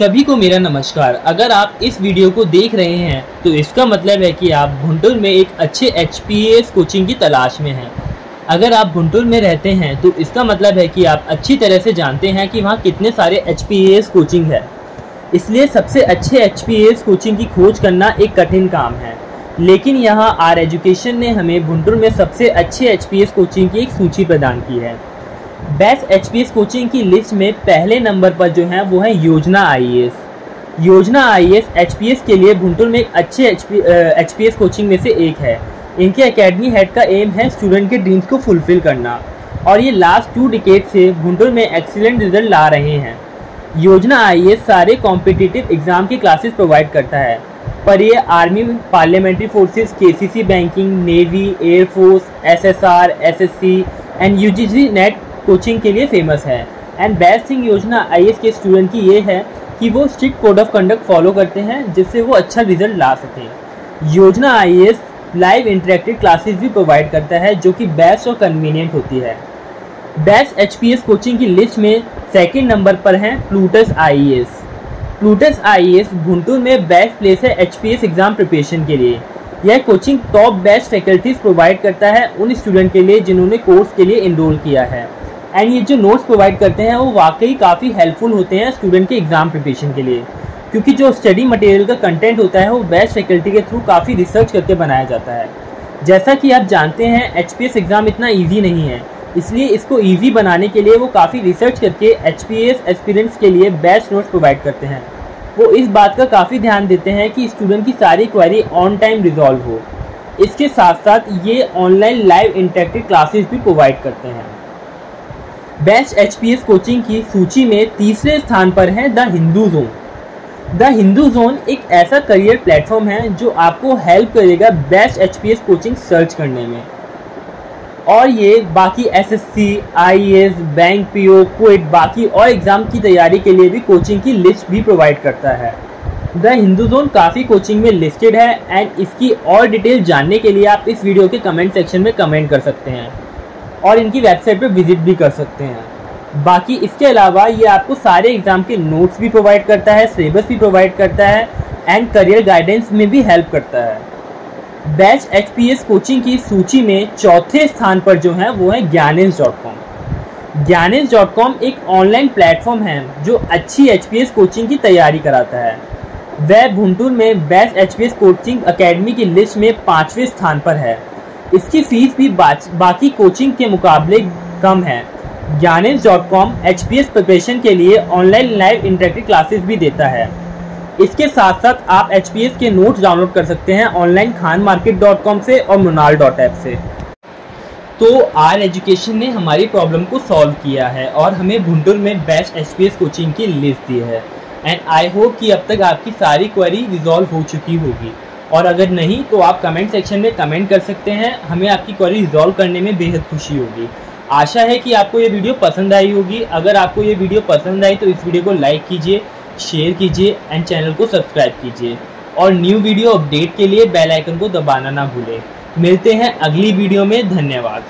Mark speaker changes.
Speaker 1: सभी को मेरा नमस्कार। अगर आप इस वीडियो को देख रहे हैं तो इसका मतलब है कि आप भुंटुर में एक अच्छे एच कोचिंग की तलाश में हैं। अगर आप भुंटुर में रहते हैं तो इसका मतलब है कि आप अच्छी तरह से जानते हैं कि वहाँ कितने सारे एच कोचिंग है। इसलिए सबसे अच्छे एच कोचिंग की खोज करना एक कठिन काम है। लेकिन यहाँ आर एजुकेशन ने हमें भुंटुर में सबसे अच्छे एच कोचिंग की एक सूची प्रदान की है। बेस्ट एच कोचिंग की लिस्ट में पहले नंबर पर जो है, वो है योजना आईएएस योजना आई एस के लिए भुंटुर में एक अच्छे एच पी कोचिंग में से एक है। इनके एकेडमी हेड का एम है स्टूडेंट के ड्रीम्स को फुलफ़िल करना। और ये लास्ट टू डिकेट से भुंटुर में एक्सीलेंट रिज़ल्ट ला रहे हैं। योजना आईएएस सारे कॉम्पिटिटिव एग्ज़ाम की क्लासेस प्रोवाइड करता है। पर ये army parliamentary forces KCC banking navy air force SSR SSC and UGC NET coaching के लिए फ़ेमस है। And best thing Yojana IAS के स्टूडेंट की ये है कि वो strict code of conduct follow करते हैं, जिससे वो अच्छा रिज़ल्ट ला सकें। Yojana IAS live interactive classes भी प्रोवाइड करता है, जो कि बेस्ट और कन्वीनियंट होती है। बेस्ट एचपीएस कोचिंग की लिस्ट में सेकेंड नंबर पर हैं Plutus IAS Plutus I Guntur में बेस्ट प्लेस है एचपीएस एग्ज़ाम प्रिपरेशन के लिए। यह coaching top best faculties provide करता है उन स्टूडेंट के लिए जिन्होंने कोर्स के लिए इनरोल किया है। एंड ये जो नोट्स प्रोवाइड करते हैं, वो वाकई काफ़ी हेल्पफुल होते हैं स्टूडेंट के एग्ज़ाम प्रिपरेशन के लिए। क्योंकि जो स्टडी मटेरियल का कंटेंट होता है, वो बेस्ट फैकल्टी के थ्रू काफ़ी रिसर्च करके बनाया जाता है। जैसा कि आप जानते हैं एचपीएस एग्ज़ाम इतना ईजी नहीं है। इसलिए इसको ईजी बनाने के लिए वो काफ़ी रिसर्च करके एच पी एक्सपीरियंस के लिए बेस्ट नोट्स प्रोवाइड करते हैं। वो इस बात का काफ़ी ध्यान देते हैं कि स्टूडेंट की सारी क्वारी ऑन टाइम रिजॉल्व हो। इसके साथ साथ ये ऑनलाइन लाइव इंटरेक्टिव क्लासेस भी प्रोवाइड करते हैं। बेस्ट एचपीएस कोचिंग की सूची में तीसरे स्थान पर है the Hindu zone the Hindu zone एक ऐसा करियर प्लेटफॉर्म है जो आपको हेल्प करेगा बेस्ट एचपीएस कोचिंग सर्च करने में. और ये बाकी S S C I S bank P O quit बाकी और एग्ज़ाम की तैयारी के लिए भी कोचिंग की लिस्ट भी प्रोवाइड करता है. द हिंदू जोन काफ़ी कोचिंग में लिस्टेड है एंड इसकी और डिटेल जानने के लिए आप इस वीडियो के कमेंट सेक्शन में कमेंट कर सकते हैं. और इनकी वेबसाइट पर विज़िट भी कर सकते हैं। बाकी इसके अलावा ये आपको सारे एग्ज़ाम के नोट्स भी प्रोवाइड करता है सिलेबस भी प्रोवाइड करता है एंड करियर गाइडेंस में भी हेल्प करता है। बेस्ट HPS कोचिंग की सूची में चौथे स्थान पर जो है, वो है Gyanesh dot com Gyanesh dot com एक ऑनलाइन प्लेटफॉर्म है जो अच्छी एचपीएस कोचिंग की तैयारी कराता है। वह भुंटूर में बेस्ट एचपीएस कोचिंग अकेडमी की लिस्ट में पाँचवें स्थान पर है। इसकी फ़ीस भी बाकी कोचिंग के मुकाबले कम है। Gyanesh dot com H P S preparation के लिए ऑनलाइन लाइव इंटरेक्टिव क्लासेस भी देता है। इसके साथ साथ आप एच पी एस के नोट्स डाउनलोड कर सकते हैं online Khan market dot com से और मुनाल डॉट ऐप से। तो आर एजुकेशन ने हमारी प्रॉब्लम को सॉल्व किया है और हमें भुंटुर में best H P S coaching की लिस्ट दी है। एंड आई होप कि अब तक आपकी सारी क्वेरी रिजॉल्व हो चुकी होगी। और अगर नहीं तो आप कमेंट सेक्शन में कमेंट कर सकते हैं। हमें आपकी क्वेरी रिजॉल्व करने में बेहद खुशी होगी। आशा है कि आपको ये वीडियो पसंद आई होगी। अगर आपको ये वीडियो पसंद आई तो इस वीडियो को लाइक कीजिए शेयर कीजिए एंड चैनल को सब्सक्राइब कीजिए। और न्यू वीडियो अपडेट के लिए बेल आइकन को दबाना ना भूलें। मिलते हैं अगली वीडियो में। धन्यवाद।